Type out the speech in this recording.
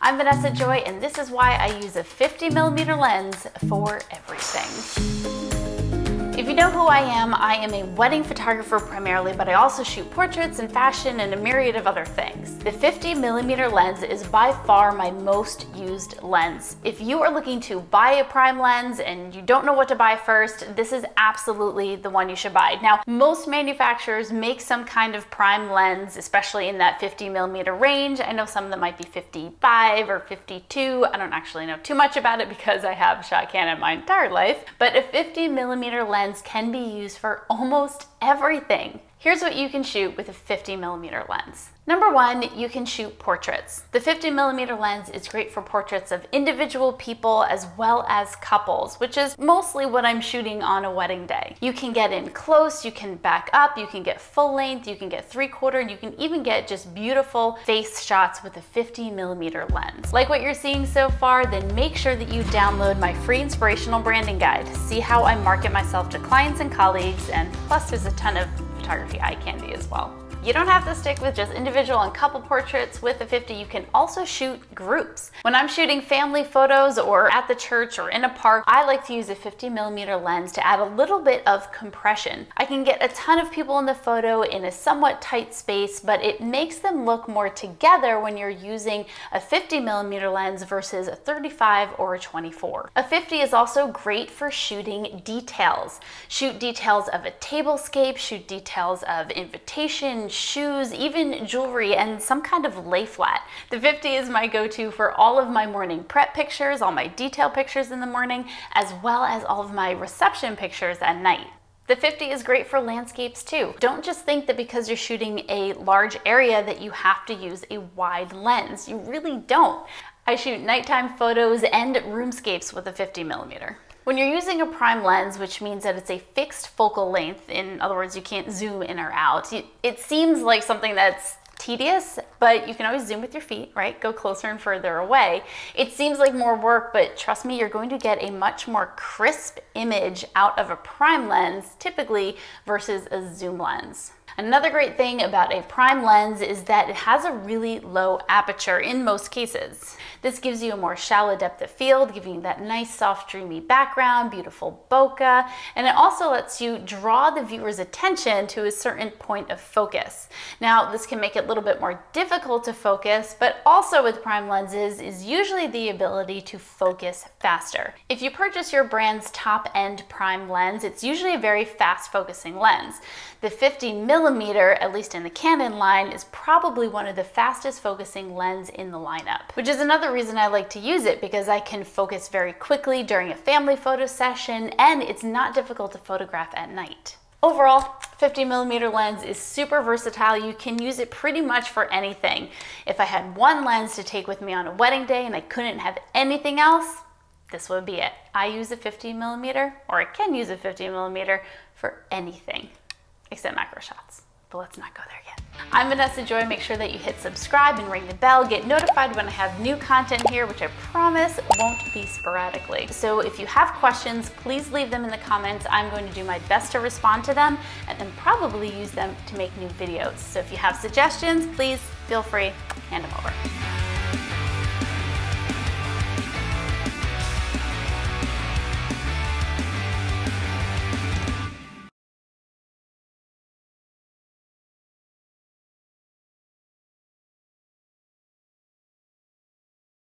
I'm Vanessa Joy and this is why I use a 50 millimeter lens for everything. If you know who I am, I am a wedding photographer primarily, but I also shoot portraits and fashion and a myriad of other things. The 50 millimeter lens is by far my most used lens. If you are looking to buy a prime lens and you don't know what to buy first, this is absolutely the one you should buy. Now, most manufacturers make some kind of prime lens, especially in that 50 millimeter range. I know some of them might be 55 or 52. I don't actually know too much about it because I have shot Canon my entire life, but a 50 millimeter lens can be used for almost everything. Here's what you can shoot with a 50 millimeter lens. Number one, you can shoot portraits. The 50 millimeter lens is great for portraits of individual people as well as couples, which is mostly what I'm shooting on a wedding day. You can get in close, you can back up, you can get full length, you can get three quarter, you can even get just beautiful face shots with a 50 millimeter lens. Like what you're seeing so far, then make sure that you download my free inspirational branding guide. See how I market myself to clients and colleagues, and plus there's a ton of photography eye candy as well. You don't have to stick with just individual and couple portraits with the 50, you can also shoot groups. When I'm shooting family photos or at the church or in a park, I like to use a 50 millimeter lens to add a little bit of compression. I can get a ton of people in the photo in a somewhat tight space, but it makes them look more together when you're using a 50 millimeter lens versus a 35 or a 24. A 50 is also great for shooting details. Shoot details of a tablescape, shoot details of invitation, shoes, even jewelry, and some kind of lay flat. The 50 is my go-to for all of my morning prep pictures, all my detail pictures in the morning, as well as all of my reception pictures at night. The 50 is great for landscapes too. Don't just think that because you're shooting a large area that you have to use a wide lens. You really don't. I shoot nighttime photos and roomscapes with a 50 millimeter. When you're using a prime lens, which means that it's a fixed focal length, in other words, you can't zoom in or out, it seems like something that's tedious, but you can always zoom with your feet, right? Go closer and further away. It seems like more work, but trust me, you're going to get a much more crisp image out of a prime lens, typically, versus a zoom lens. Another great thing about a prime lens is that it has a really low aperture in most cases. This gives you a more shallow depth of field, giving you that nice soft dreamy background, beautiful bokeh, and it also lets you draw the viewer's attention to a certain point of focus. Now, this can make it a little bit more difficult to focus, but also with prime lenses is usually the ability to focus faster. If you purchase your brand's top-end prime lens, it's usually a very fast focusing lens. The 50 millimeter, at least in the Canon line, is probably one of the fastest focusing lens in the lineup, which is another reason I like to use it because I can focus very quickly during a family photo session and it's not difficult to photograph at night. Overall, 50 millimeter lens is super versatile. You can use it pretty much for anything. If I had one lens to take with me on a wedding day and I couldn't have anything else, this would be it. I use a 50 millimeter, or I can use a 50 millimeter for anything except macro shots. But let's not go there yet. I'm Vanessa Joy. Make sure that you hit subscribe and ring the bell. Get notified when I have new content here, which I promise won't be sporadically. So if you have questions, please leave them in the comments. I'm going to do my best to respond to them and then probably use them to make new videos. So if you have suggestions, please feel free, hand them over.